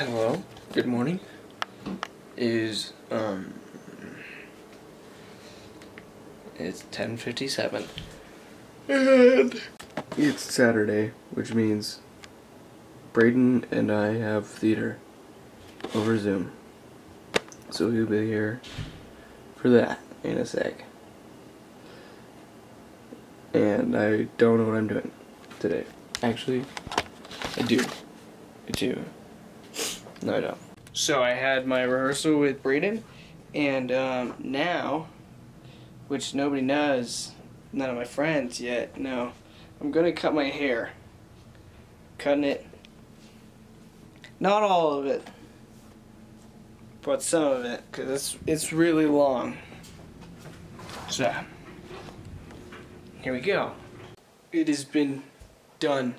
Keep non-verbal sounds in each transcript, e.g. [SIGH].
Hello. Good morning. Is um it's 10:57. And it's Saturday, which means Braden and I have theater over Zoom. So he'll be here for that in a sec. And I don't know what I'm doing today. Actually, I do. I do. No, I don't. So I had my rehearsal with Braden, and um, now, which nobody knows, none of my friends yet know, I'm gonna cut my hair. Cutting it. Not all of it, but some of it, because it's, it's really long. So, here we go. It has been done.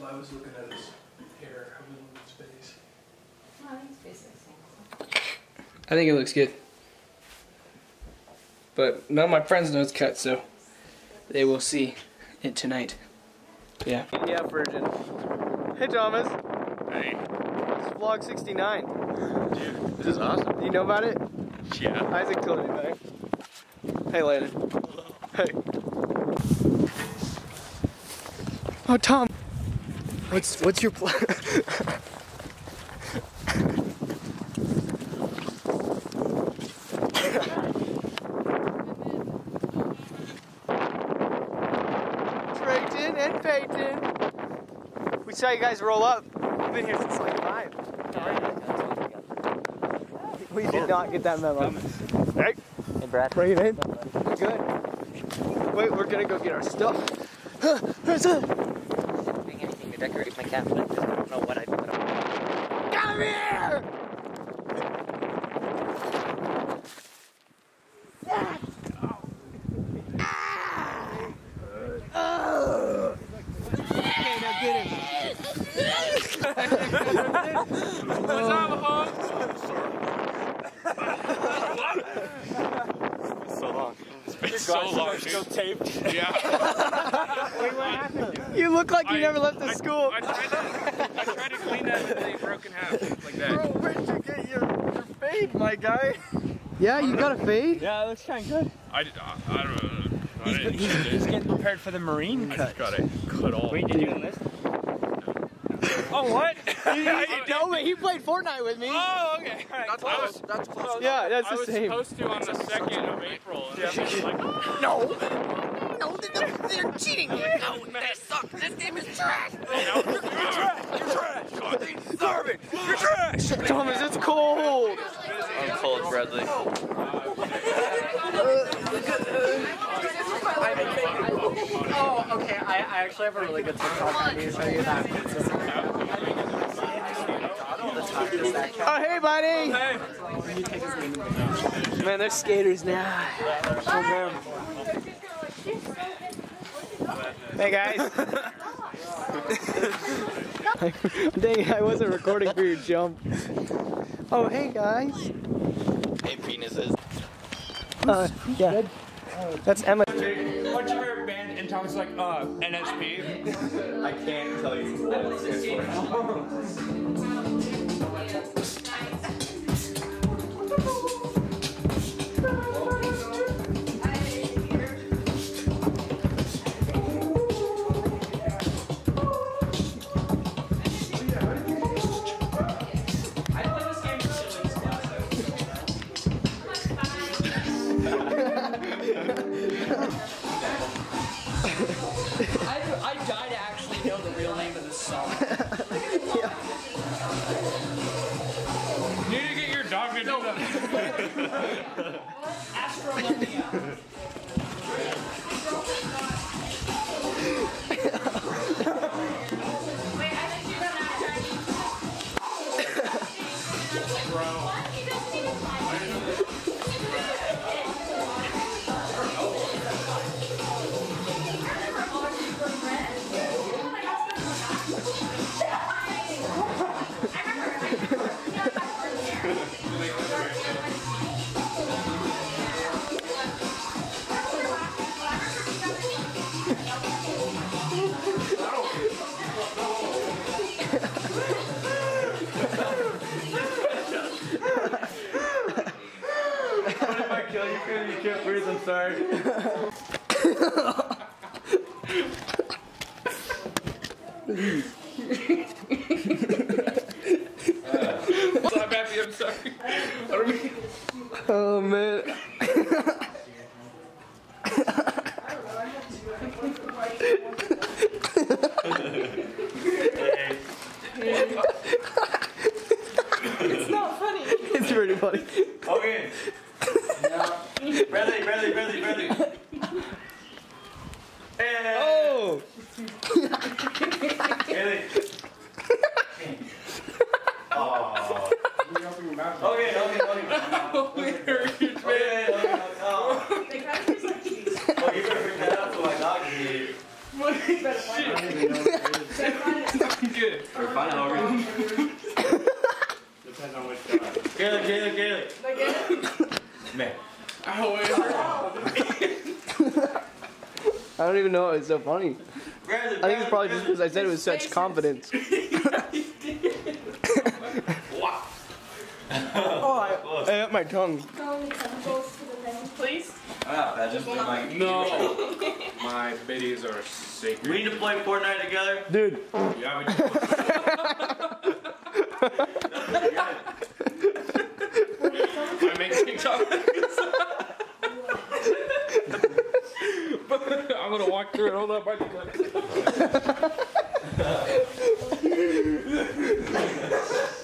Well, I was looking at his hair, how his face. I think it looks good. But none of my friends know it's cut, so they will see it tonight. Yeah. Yeah, Virgin. Hey, Thomas. Hey, This is vlog 69. dude, this is awesome. Do you know about it? Yeah. Izak told me about it. Hey, Landon. Hey. Oh, Tom. What's what's your plan? [LAUGHS] and Peyton. We saw you guys roll up. We've been here since like five. We did not get that memo. Hey, Hey, Brad. bring it in. Good. Wait, we're gonna go get our stuff. Where's it? doing anything to decorate my cabinet I don't know what I put on. Come here! So long, dude. taped. Yeah. [LAUGHS] You look like you I- never left the I- school. I tried to, I tried to clean that and they broke in half like that. Bro, Where'd you get your, your fade, my guy? Yeah, you got a fade? Yeah, it looks kind of good. I, did- I, I don't know. I He's, didn't he's, he's getting prepared for the marine I cut. just got it cut off. Wait, did you enlist? Oh, what? No, but he played Fortnite with me. Oh, okay. That's close. That's close. Yeah, that's I the was supposed to on the second of April. Yeah. like, No, no, they're, they're cheating. No, okay. I, I actually have a really good TikTok. I need to show you that. Oh, hey, buddy. Man, they're skaters now. Hey, guys. [LAUGHS] Dang I wasn't recording for your jump. Oh, hey, guys. Hey, penises. Uh, yeah. That's Emma. What's your favorite band? And Tom's like, uh, NSP. I can't tell you. I, you need to get your dog to do that. Sorry. [LAUGHS] I'm happy, I'm sorry. I don't mean. Oh man. It's pretty funny. Okay. Bradley, Bradley, Bradley, Bradley. Hey. Oh! Haley. Oh. Okay, okay, okay. Okay, okay, okay. Oh. Oh, you better bring that up to my dog. Good. We're fine, Logan. Depends [LAUGHS] on which dog. Kayla, Kayla, Kayla. Man. Oh, wait. I don't even know it's so funny. Bradley, I think it's probably just because I said it with such confidence. [LAUGHS] oh, I, I got my tongue. Please? Ah, that just like No. [LAUGHS] My biddies are We need to play Fortnite together. Dude, Yeah, we do. [LAUGHS] I make TikTok. [LAUGHS] I'm gonna walk through it. Hold up, I oh man.